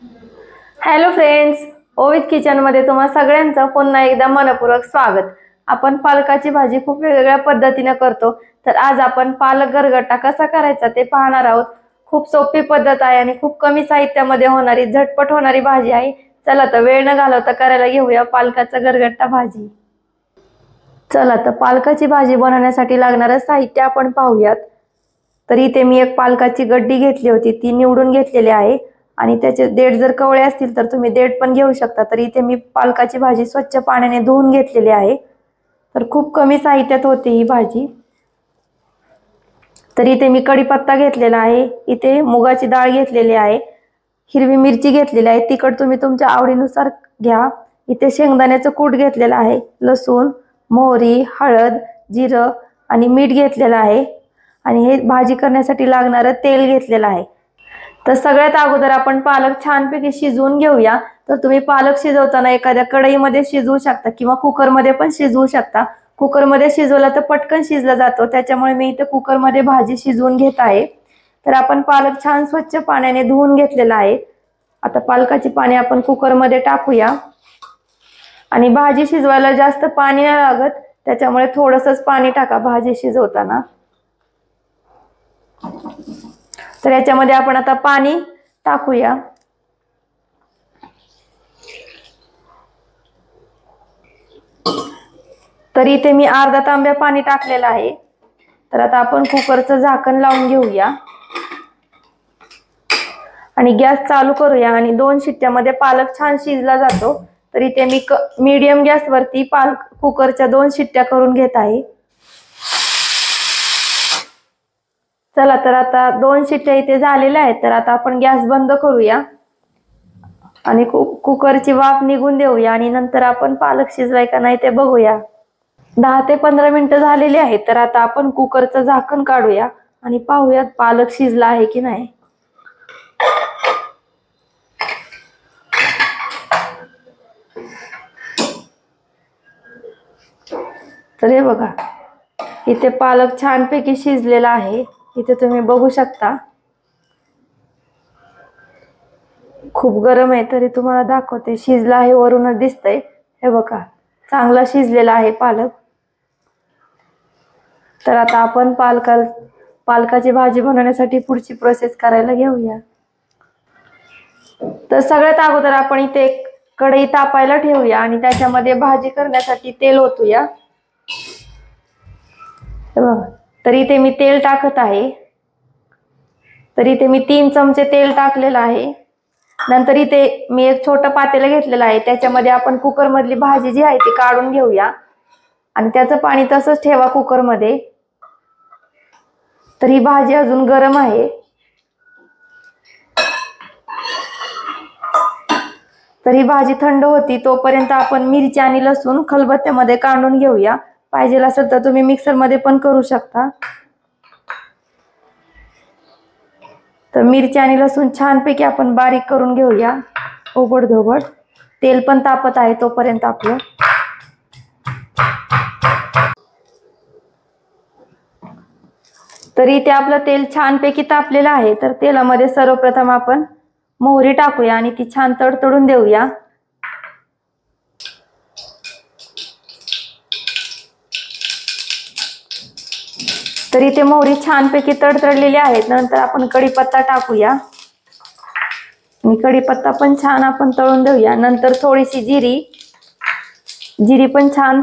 Hello friends ओवित किचनमध्ये तुम्हा सगळ्यांचं पुन्हा एकदा मनपूर्वक स्वागत. आपण पालकाची भाजी खूप वेगवेगळ्या पद्धतीनं करतो तर आज आपण पालक गरगट्टा कसा करायचा ते पाहणार आहोत. खूप सोपी पद्धत आहे आणि खूप कमी साहित्यामध्ये होणारी झटपट होणारी भाजी आहे. चला तर वेळ न घालवता करायला घेऊया पालकाचा गरगट्टा भाजी. चला तर पालकाची भाजी बनवण्यासाठी लागणारं साहित्य आपण पाहूयात. तर इथे मी एक पालकाची गड्डी घेतली होती ती निवडून घेतलेली आहे. आणि त्याचे देठ जर कवळे असतील तर तुम्ही देठ पण घेऊ शकता. तर इथे मी पालकाची भाजी स्वच्छ पाण्याने धुवून घेतलेली आहे. तर खूप कमी साहित्यात होते ही भाजी. तर इथे मी कढीपत्ता घेतलेला आहे. इथे मुगाची डाळ घेतलेली आहे. हिरवी मिरची घेतलेली आहे. तिखट तुम्ही तुमच्या आवडीनुसार घ्या. इथे शेंगदाण्याचं कूट घेतलेलं आहे. लसूण मोहरी हळद जिरं आणि मीठ घेतलेलं आहे. आणि हे भाजी करण्यासाठी लागणारं तेल घेतलेलं आहे. तर सगळ्यात अगोदर आपण पालक छानपैकी शिजवून घेऊया. तर तुम्ही पालक शिजवताना एखाद्या कढईमध्ये शिजवू शकता किंवा कुकरमध्ये पण शिजवू शकता. कुकरमध्ये शिजवला तर पटकन शिजला जातो. त्याच्यामुळे मी इथे कुकरमध्ये भाजी शिजवून घेत आहे. तर आपण पालक छान स्वच्छ पाण्याने धुवून घेतलेला आहे. आता पालकाची पाणी आपण कुकरमध्ये टाकूया. आणि भाजी शिजवायला जास्त पाणी नाही लागत. त्याच्यामुळे थोडंसंच पाणी टाका भाजी शिजवताना. तर याच्यामध्ये आपण आता पाणी टाकूया. तर इथे मी अर्धा तांब्या पाणी टाकलेलं आहे. तर आता आपण कुकरचं झाकण लावून घेऊया. आणि गॅस चालू करूया आणि दोन शिट्ट्यामध्ये पालक छान शिजला जातो. तर इथे मी मीडियम गॅसवरती पालक कुकरच्या दोन शिट्ट्या करून घेत आहे. चला तर आता दोन शिट्ट्या इथे झालेल्या आहेत तर आता आपण गॅस बंद करूया. आणि कु कुकरची वाफ निघून देऊया आणि नंतर आपण पालक शिजलाय का नाही ते बघूया. दहा ते पंधरा मिनटं झालेली आहेत तर आता आपण कुकरचं झाकण काढूया आणि पाहूयात पालक शिजला आहे की नाही. तर हे बघा इथे पालक छानपैकी शिजलेला आहे. इथे तुम्ही बघू शकता. खूप गरम आहे तरी तुम्हाला दाखवते. शिजला आहे वरूनच दिसतंय. हे बघा चांगला शिजलेला आहे पालक. तर आता आपण पालका पालकाची भाजी बनवण्यासाठी पुढची प्रोसेस करायला घेऊया. तर सगळ्यात अगोदर आपण इथे एक कढई तापायला ठेवूया आणि त्याच्यामध्ये भाजी करण्यासाठी तेल ओतूया. तर इथे मी तेल टाकत आहे. तर इथे मी तीन चमचे तेल टाकलेलं आहे. नंतर इथे मी एक छोटं पातेलं घेतलेलं आहे. त्याच्यामध्ये आपण कुकरमधली भाजी जी आहे ती काढून घेऊया. आणि त्याचं पाणी तसंच ठेवा कुकरमध्ये. तर ही भाजी अजून गरम आहे. तर ही भाजी थंड होती तोपर्यंत आपण मिरची आणि लसूण खलबत्त्यामध्ये काढून घेऊया. पाहिजे असेल तर तुम्ही मिक्सरमध्ये पण करू शकता. तर मिरची आणि लसूण छानपैकी आपण बारीक करून घेऊया. ओबड धोबड तेल पण तापत आहे तोपर्यंत आपलं. तर इथे आपलं तेल छानपैकी तापलेलं आहे. तर तेलामध्ये सर्वप्रथम आपण मोहरी टाकूया आणि ती छान तडतडून देऊया. तर इथे मोहरी छानपैकी तडतडलेली आहेत. नंतर आपण कढीपत्ता टाकूया. आणि कढीपत्ता पण छान आपण तळून देऊया. नंतर थोडीशी जिरी. जिरी पण छान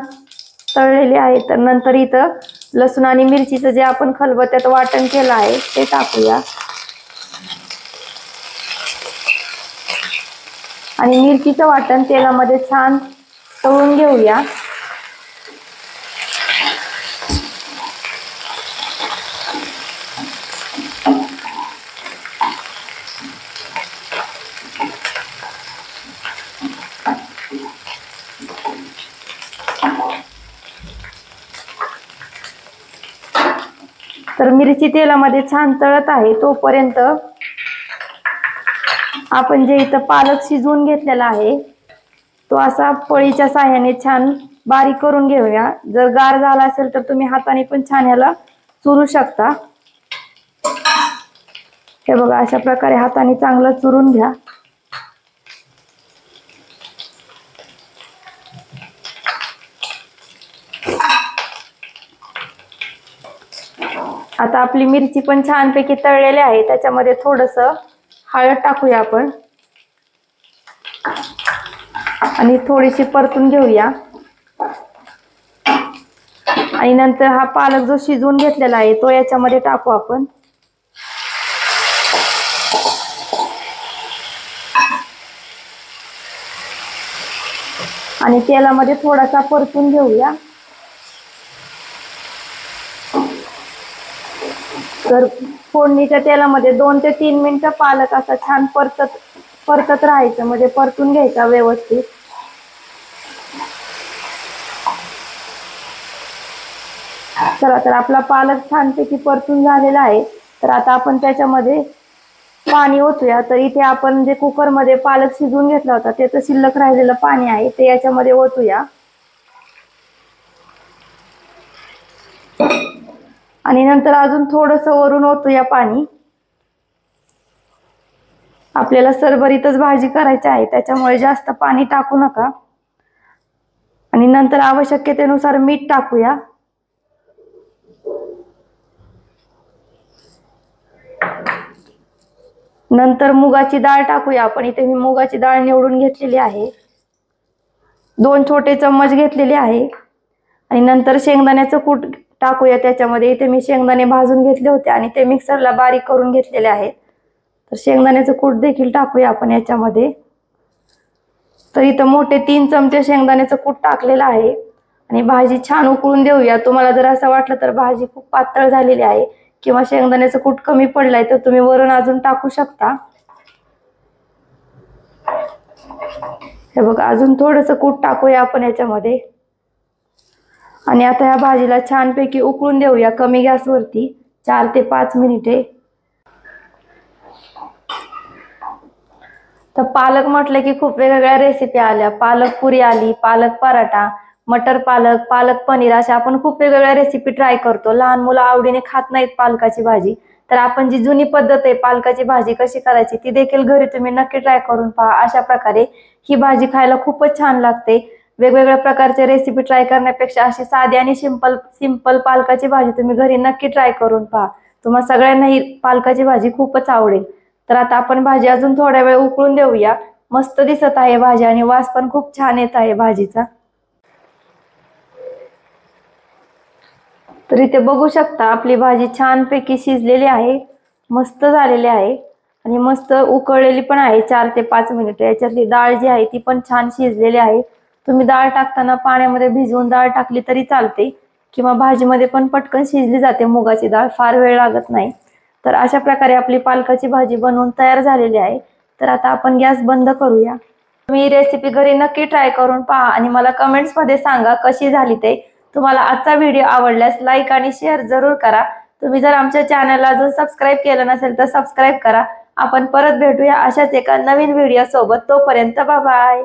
तळलेली आहे. तर नंतर इथं लसूण आणि मिरचीचं जे आपण खलबत्त्यात वाटण केलं आहे ते टाकूया. आणि मिरचीचं वाटण तेलामध्ये छान तळून घेऊया. तर मिरची तेलामध्ये छान तळत आहे तोपर्यंत आपण जे इथं पालक शिजवून घेतलेला आहे तो असा पळीच्या साह्याने छान बारीक करून घेऊया. जर गार झाला असेल तर तुम्ही हाताने पण छान ह्याला चुरू शकता. हे बघा अशा प्रकारे हाताने चांगलं चुरून घ्या. आता आपली मिरची पण छानपैकी तळलेली आहे. त्याच्यामध्ये थोडस हळद टाकूया आपण. आणि थोडीशी परतून घेऊया. आणि नंतर हा पालक जो शिजवून घेतलेला आहे तो याच्यामध्ये टाकू आपण. आणि तेलामध्ये थोडासा परतून घेऊया. तर फोडणीच्या तेलामध्ये दोन ते तीन मिनिटं पालक असा छान परतत परतत राहायचं म्हणजे परतून घ्यायचा व्यवस्थित. चला तर आपला पालक छानपैकी परतून झालेला आहे. तर आता आपण त्याच्यामध्ये पाणी ओतूया. तर इथे आपण जे कुकरमध्ये पालक शिजवून घेतला होता त्याचं शिल्लक राहिलेलं पाणी आहे ते याच्यामध्ये ओतूया. आणि नंतर अजून थोडंसं वरून ओतूया पाणी. आपल्याला सरभरीतच भाजी करायची आहे त्याच्यामुळे जास्त पाणी टाकू नका. आणि नंतर आवश्यकतेनुसार मीठ टाकूया. नंतर मुगाची डाळ टाकूया आपण इथे मी मुगाची डाळ निवडून घेतलेली आहे. दोन छोटे चम्मच घेतलेले आहे. आणि नंतर शेंगदाण्याचं कूट टाकूया. त्याच्यामध्ये इथे मी शेंगदाणे भाजून घेतले होते आणि ते मिक्सरला बारीक करून घेतलेले आहेत. तर शेंगदाण्याचं कूट देखील टाकूया आपण याच्यामध्ये. तर इथं मोठे तीन चमचे शेंगदाण्याचं कूट टाकलेलं आहे. आणि भाजी छान उकळून देऊया. तुम्हाला जर असं वाटलं तर भाजी खूप पातळ झालेली आहे किंवा शेंगदाण्याचं कूट कमी पडलाय तर तुम्ही वरून अजून टाकू शकता. हे बघा अजून थोडंसं कूट टाकूया आपण याच्यामध्ये. आणि आता ह्या भाजीला छानपैकी उकळून देऊया कमी गॅसवरती. चार ते पाच मिनिटे. तर पालक म्हटलं की खूप वेगवेगळ्या रेसिपी आल्या. पालक पुरी आली पालक पराठा मटर पालक पालक पनीर अशा आपण खूप वेगवेगळ्या रेसिपी ट्राय करतो. लहान मुलं आवडीने खात नाहीत पालकाची भाजी. तर आपण जी जुनी पद्धत आहे पालकाची भाजी कशी करायची ती देखील घरी तुम्ही नक्की ट्राय करून पहा. अशा प्रकारे ही भाजी खायला खूपच छान लागते. वेगवेगळ्या प्रकारचे रेसिपी ट्राय करण्यापेक्षा अशी साधी आणि सिंपल सिंपल पालकाची भाजी तुम्ही घरी नक्की ट्राय करून पहा. तुम्हाला सगळ्यांना ही पालकाची भाजी खूपच आवडेल. तर आता आपण भाजी अजून थोड्या वेळ उकळून देऊया. मस्त दिसत आहे भाजी आणि वास पण खूप छान येत आहे भाजीचा. तर इथे बघू शकता आपली भाजी छानपैकी शिजलेली आहे मस्त झालेली आहे आणि मस्त उकळलेली पण आहे चार ते पाच मिनिट. याच्यातली डाळ जी आहे ती पण छान शिजलेली आहे. तुम्ही डाळ टाकताना पाण्यामध्ये भिजवून डाळ टाकली तरी चालते किंवा भाजीमध्ये पण पटकन शिजली जाते मुगाची डाळ फार वेळ लागत नाही. तर अशा प्रकारे आपली पालकाची भाजी बनवून तयार झालेली आहे. तर आता आपण गॅस बंद करूया. तुम्ही रेसिपी घरी नक्की ट्राय करून पहा आणि मला कमेंट्समध्ये सांगा कशी झाली ते. तुम्हाला आजचा व्हिडिओ आवडल्यास लाईक आणि शेअर जरूर करा. तुम्ही जर आमच्या चॅनलला अजून सबस्क्राईब केलं नसेल तर सबस्क्राईब करा. आपण परत भेटूया अशाच एका नवीन व्हिडिओ सोबत. तोपर्यंत बाय